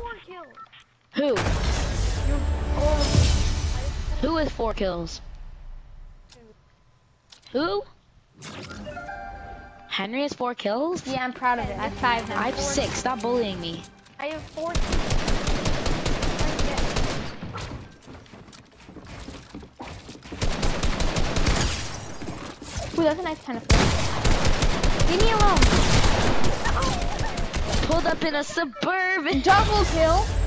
four kills. Who? You're Who with four kills? Who? Henry has four kills? yeah, I'm proud of it. I have five. I have six. Stop bullying me. I have four. kills. Ooh, that's a nice kind of flip. Pulled up in a suburban. Double kill.